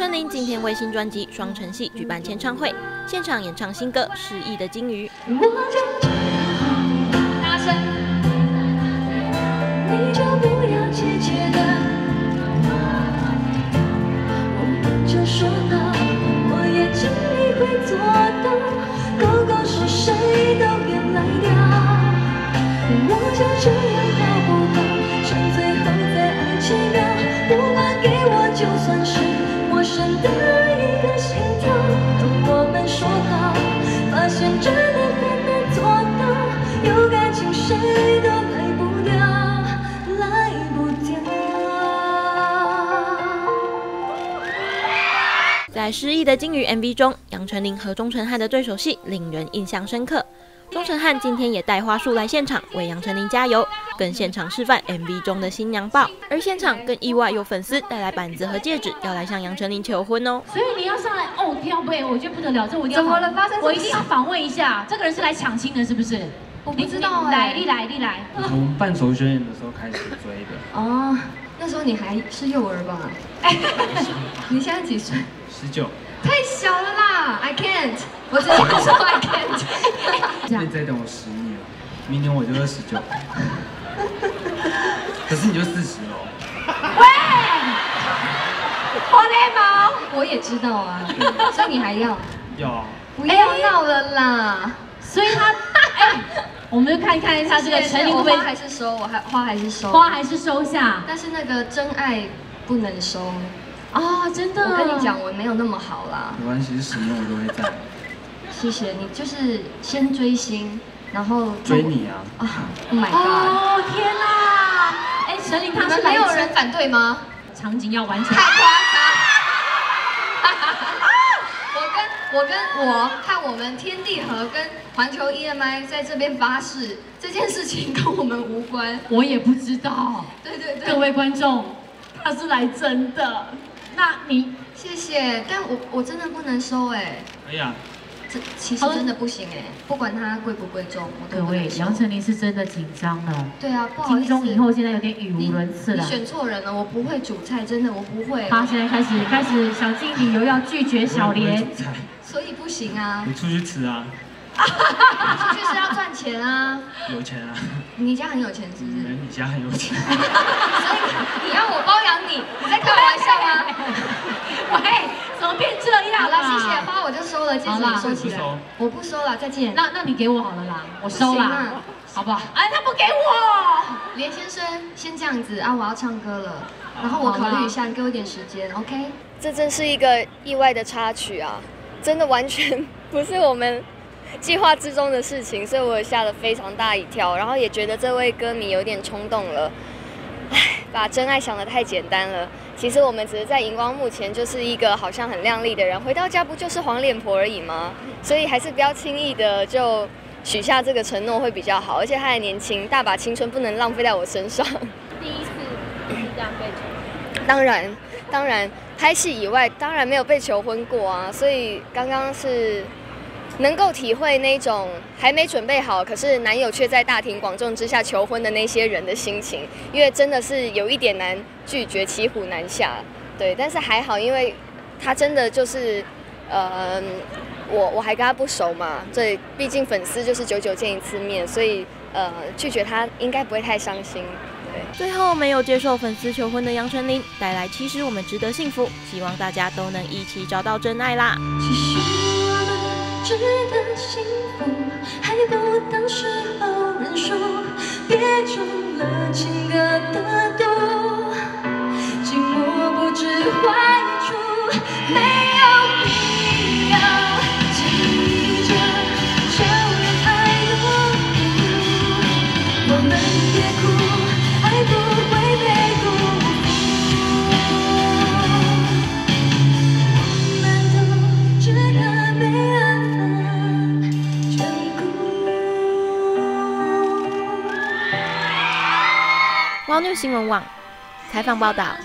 春玲今天为新专辑《双城戏》举办签唱会，现场演唱新歌《失忆的鲸鱼》。在《失忆的金鱼》MV 中，杨丞琳和钟成汉的对手戏令人印象深刻。钟成汉今天也带花束来现场为杨丞琳加油，更现场示范 MV 中的新娘抱。而现场更意外有粉丝带来板子和戒指，要来向杨丞琳求婚哦。所以你要上来哦，跳不？我觉得不得了，这我一定要怎么了发生我一定要访问一下，这个人是来抢亲的，是不是？我不知道你哎来，你来，你来。从半熟宣言的时候开始追的，哦，那时候你还是幼儿吧？你现在几岁？十九，太小了啦，I can't，我只能说 I can't。你再等我十年，明年我就二十九，可是你就四十哦。喂，我的毛。我也知道啊，所以你还要？要啊，不要闹了啦！所以他，哎，我们就看看一下这个陈琳会不会我花还是收，我还花还是收，花还是收下？但是那个真爱不能收。哦，真的。我跟你讲，我没有那么好啦。没关系，十年我都会在谢谢你，就是先追星，然后追你啊。啊！Oh my god！哦，天哪！哎，陈琳你她是来们没有人反对吗？场景要完成太。夸张！我跟我跟我和我们天地合跟环球 EMI 在这边发誓，这件事情跟我们无关。我也不知道，对对对，各位观众，他是来真的。那你谢谢，但我我真的不能收哎，哎呀，这其实真的不行哎，不管它贵不贵重，我各位，都不能收杨。丞琳是真的紧张了。对啊，不好意思。金钟以后现在有点语你无伦次了。你选错人了，我不会煮菜，真的我不会，他现在开始开始想尽理由要拒绝小莲所以不行啊。你出去吃啊，出去是要赚钱啊，有钱啊，你家很有钱是不是？你家很有钱，所以你要我包养你，你在开玩笑吗？喂，怎么变这样好了，谢谢，啊？花我就收了，戒指收起来，我不收了，再见。那那你给我好了啦，我收啦不行啊，好不好？哎，他不给我。连先生，先这样子啊，我要唱歌了，然后我考虑一下，你给我一点时间，OK？这真是一个意外的插曲啊！真的完全 不是我们计划之中的事情，所以我也吓了非常大一跳，然后也觉得这位歌迷有点冲动了，唉，把真爱想得太简单了。其实我们只是在荧光幕前就是一个好像很靓丽的人，回到家不就是黄脸婆而已吗？所以还是不要轻易的就许下这个承诺会比较好，而且他还年轻，大把青春不能浪费在我身上。第一次是这样被求当然，当然，拍戏以外，当然没有被求婚过啊。所以刚刚是能够体会那种还没准备好，可是男友却在大庭广众之下求婚的那些人的心情，因为真的是有一点难拒绝，骑虎难下。对，但是还好，因为他真的就是，呃，我我还跟他不熟嘛，所以毕竟粉丝就是久久见一次面，所以呃，拒绝他应该不会太伤心。对。最后没有接受粉丝求婚的杨丞琳，带来其实我们值得幸福，希望大家都能一起找到真爱啦。其实值得幸福，还不当时候认输，别中了情歌顾？网女新闻网采访报道。